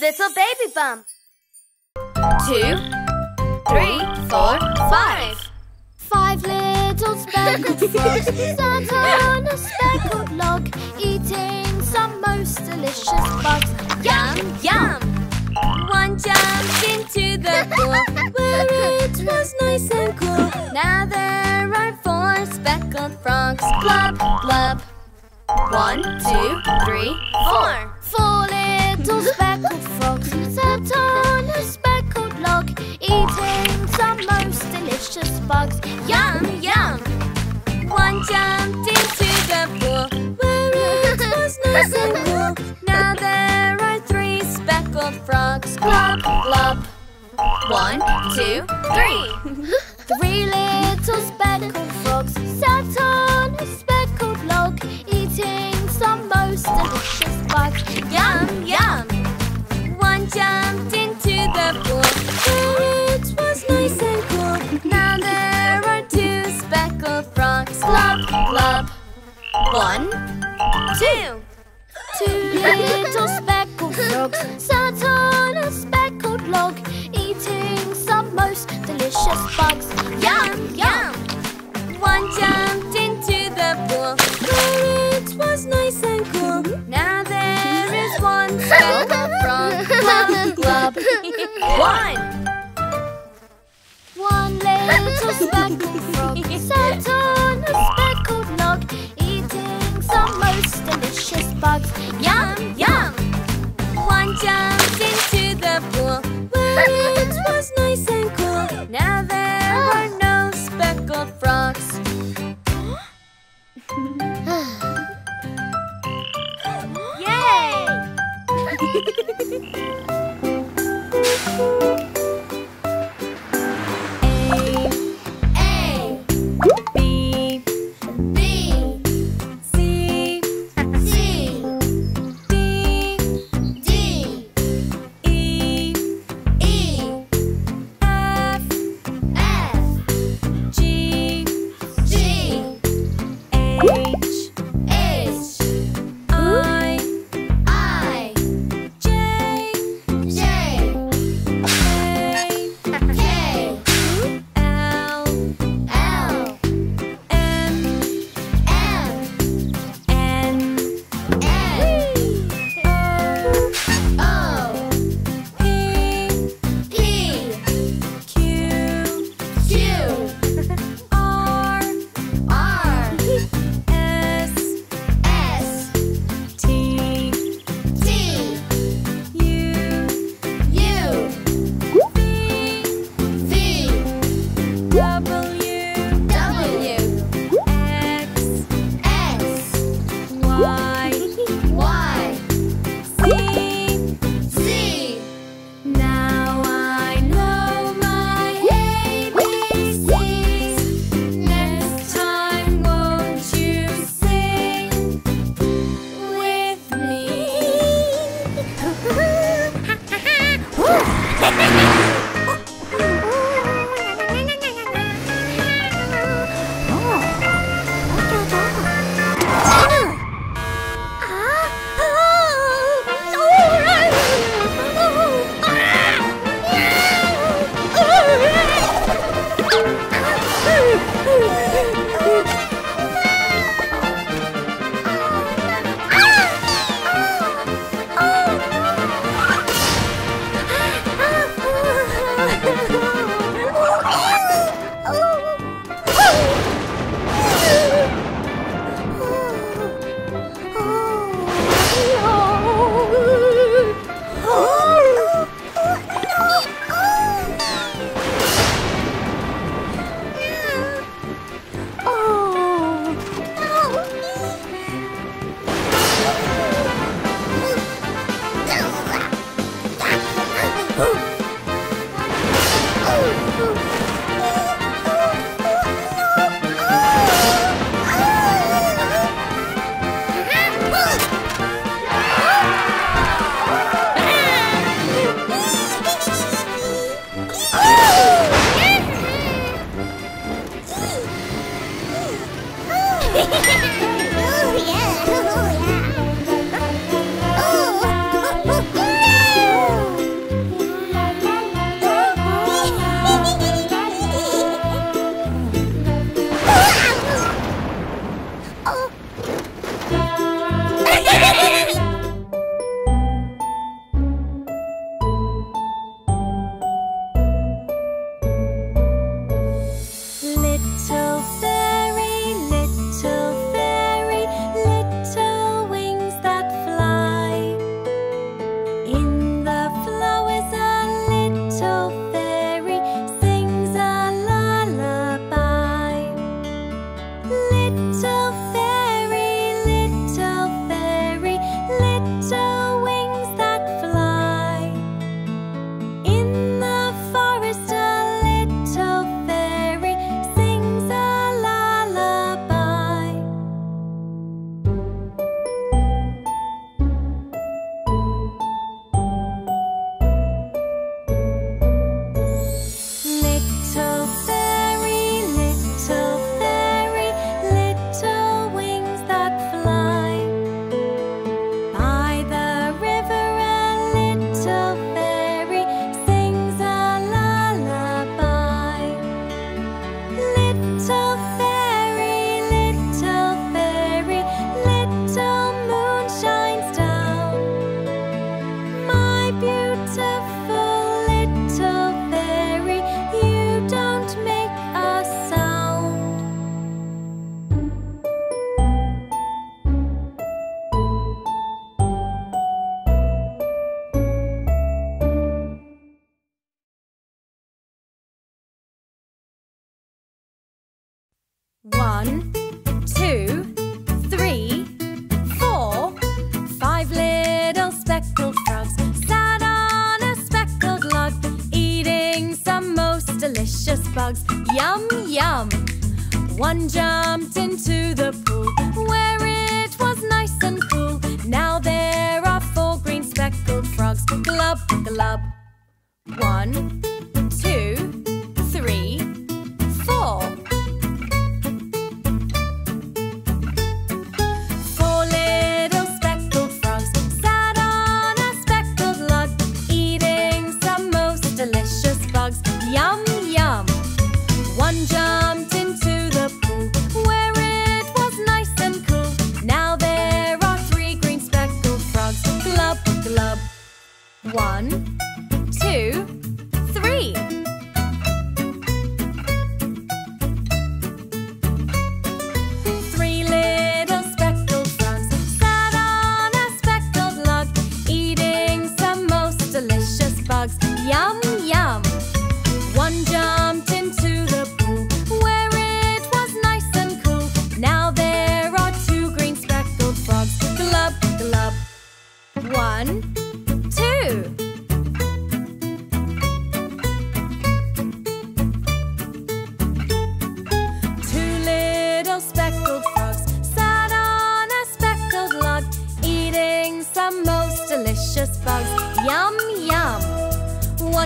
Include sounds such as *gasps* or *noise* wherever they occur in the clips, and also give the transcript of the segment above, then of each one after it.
Little Baby Bum. Two, three, four, five. Five little speckled frogs *laughs* sat on a speckled log, eating some most delicious bugs. Yum, yum. One jumped into the pool where it was nice and cool. Now there are four speckled frogs. Glub, glub. One, two, three, four. Four little speckled frogs sat on a speckled log, eating some most delicious bugs. Yum, yum. One jumped into the pool where it was nice and cool. Now there are three speckled frogs. Glub, glub. One, two, three. Three little speckled frogs sat on a speckled log, eating most delicious bugs. Yum, yum. One jumped into the pool it was nice and cool. Now there are two speckled frogs. Glub, glub. One, two. Two little speckled frogs sat on a speckled log, eating some most delicious bugs. Yum, yum. One jumped the pool it was nice and cool. Now there is one speckled frog. Glub, glub. *laughs* One. One little speckled frog sat on a speckled log, eating some most delicious bugs. Yum, yum. One jumped into the pool where it was nice and cool. Now Thank *laughs* you. Hmm.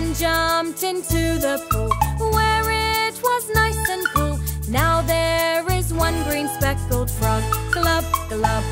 One jumped into the pool where it was nice and cool. Now there is one green speckled frog. Glub, glub.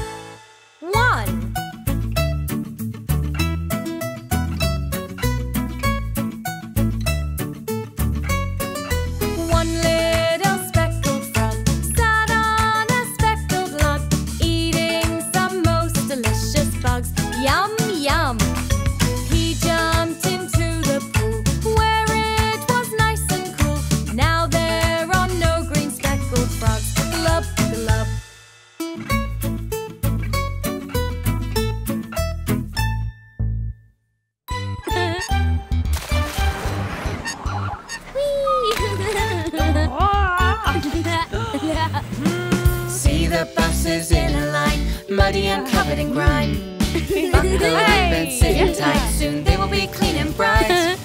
The buses in a line, muddy and covered in grime. Buckle up and sit in tight, soon they will be clean and bright.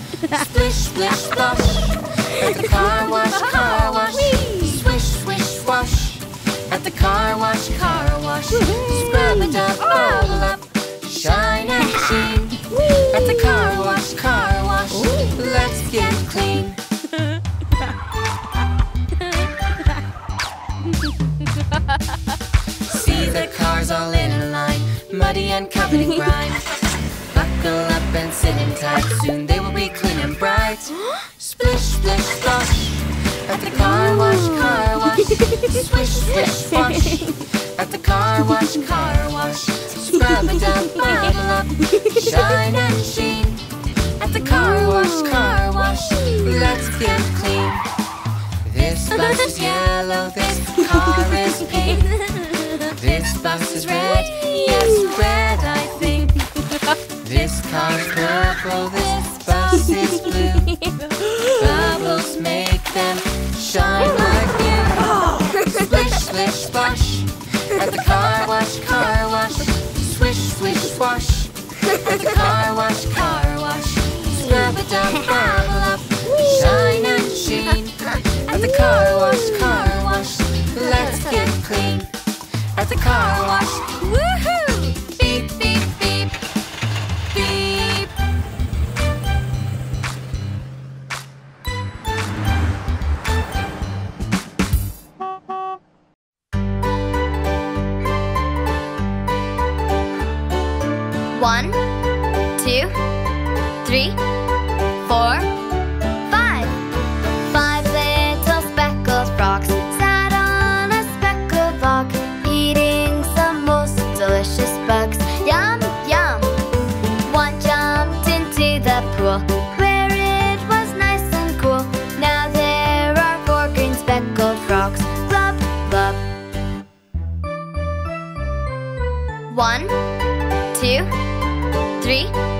Splish, splish, splash, at the car wash, car wash. Swish, swish, swash, at the car wash, car wash. Scrub it up, bubble up, shine and sheen. At the car wash, car wash, let's get clean. Cars all in a line, muddy and covered in grime. *laughs* Buckle up and sit in tight, soon they will be clean and bright. *gasps* Splish, splish, splash, at the car wash, car wash. Swish, swish, swash, at the car wash, car wash. Scrub it up, bubble up, shine and sheen. At the car wash, car wash, let's get clean. This bus is yellow, this car is pink. *laughs* This bus is red, yes, red, I think. This car's purple, this bus is blue. Bubbles make them shine like you. Splish, splish, splash, at the car wash, car wash. Swish, swish, swash, at the car wash, car wash. Scrub it up, bubble up, shine and sheen. At the car wash, three,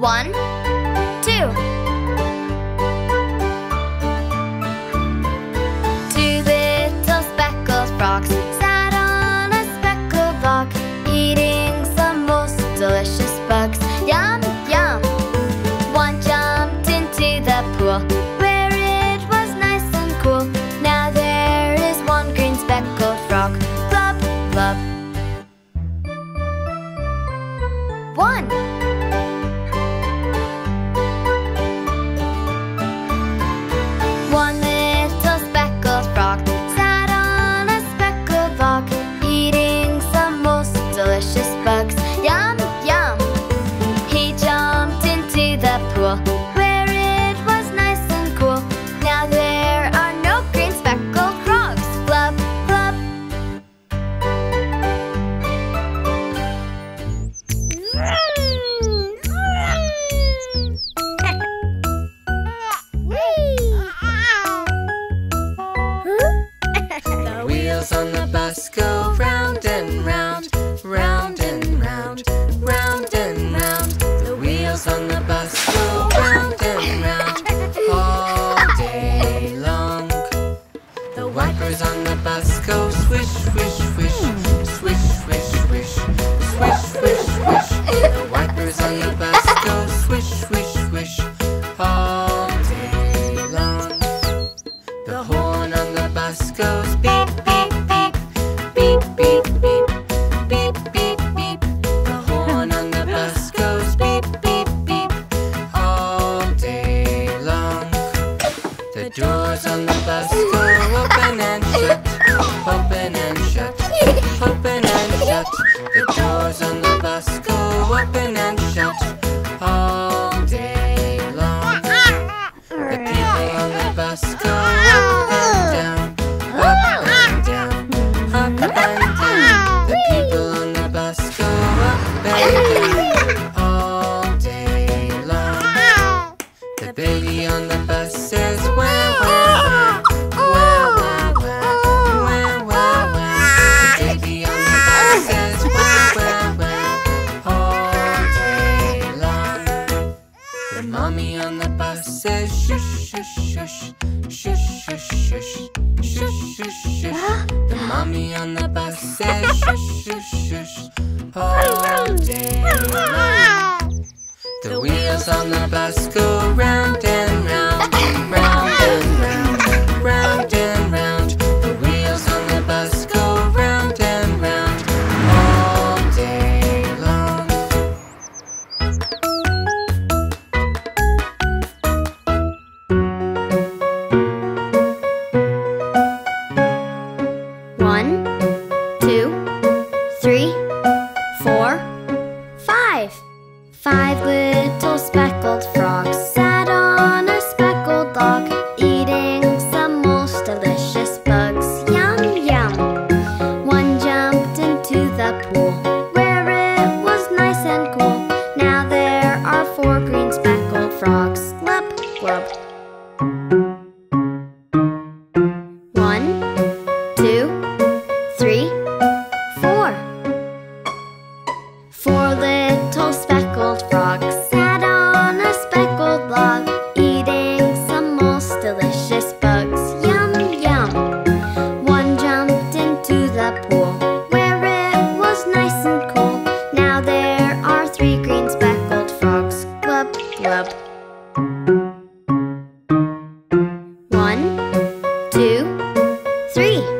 One, three.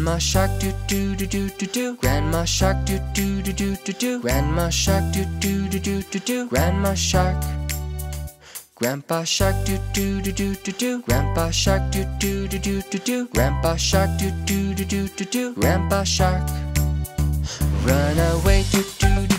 Grandma shark do do do do do do. Grandma shark do do do do do do. Grandma shark do do do do do do. Grandma shark. Grandpa shark do do do do do do. Grandpa shark do do do do do do. Grandpa shark do do do do do do. Grandpa shark. Run away do do do do do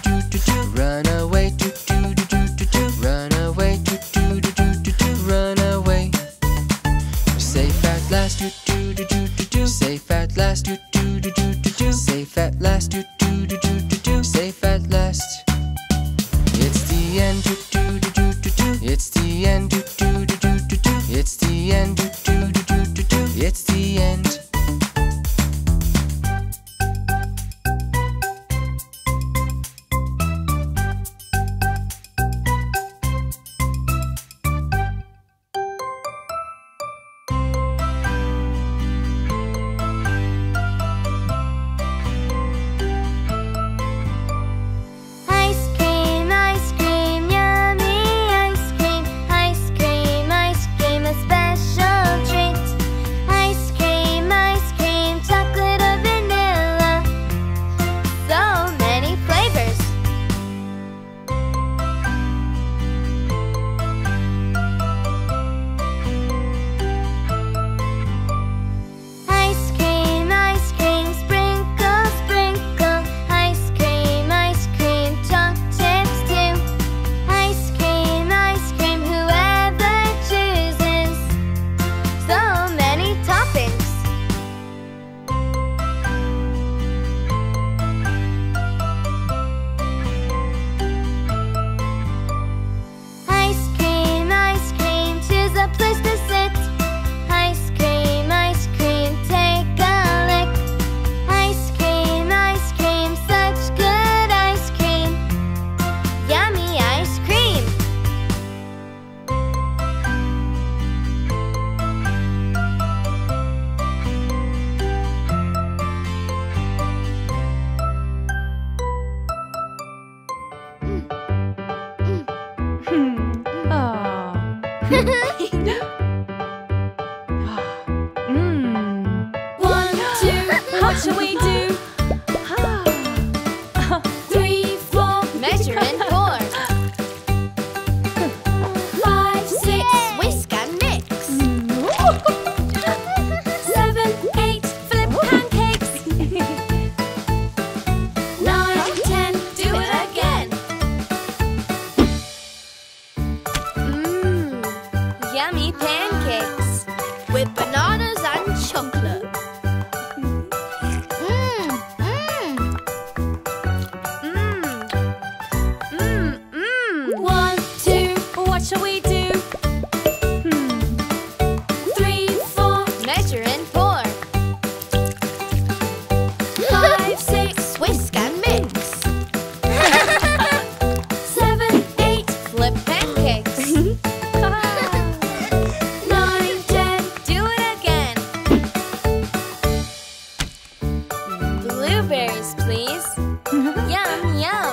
what shall we do? please. *laughs* yum, yum.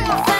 Yeah.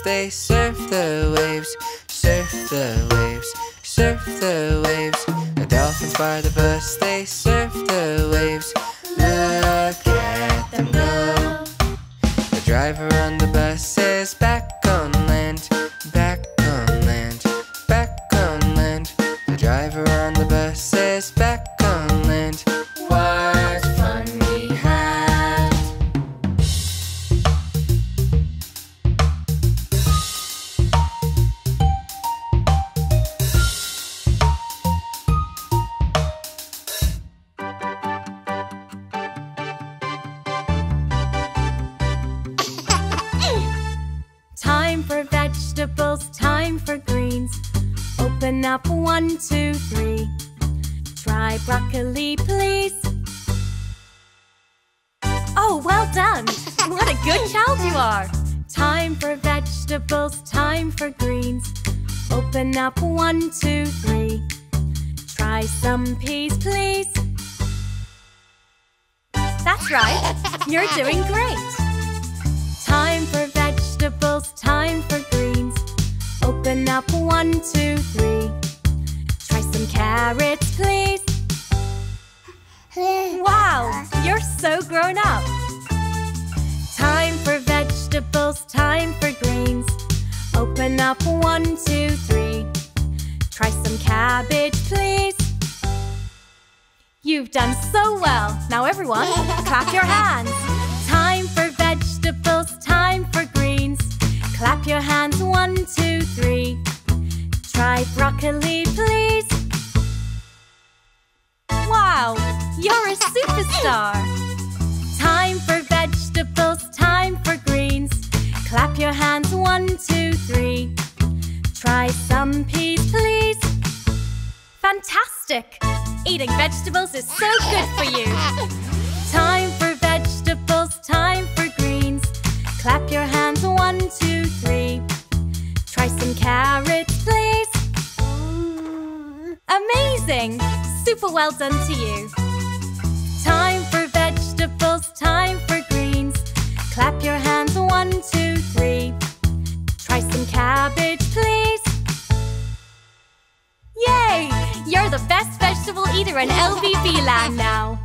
They surf the waves, surf the waves, surf the waves. The dolphins by the bus, they surf the waves. Look at them go. The driver on the bus says back up one, two, three. Try broccoli, please. Oh, well done! What a good child you are! Time for vegetables, time for greens. Open up one, two, three. Try some peas, please. That's right, you're doing great. Time for vegetables, time for greens. Open up one, two, three. Some carrots, please. *laughs* Wow, you're so grown up. Time for vegetables, time for greens. Open up one, two, three. Try some cabbage, please. You've done so well. Now, everyone, clap your hands. Time for vegetables, time for greens. Clap your hands, one, two, three. Try broccoli, please. Wow, you're a superstar. Time for vegetables, time for greens. Clap your hands, one, two, three. Try some peas, please. Fantastic! Eating vegetables is so good for you. Time for vegetables, time for greens. Clap your hands, one, two, three. Try some carrots, please. Amazing! Super well done to you. Time for vegetables, time for greens. Clap your hands, one, two, three. Try some cabbage, please. Yay! You're the best vegetable eater in LBB land now.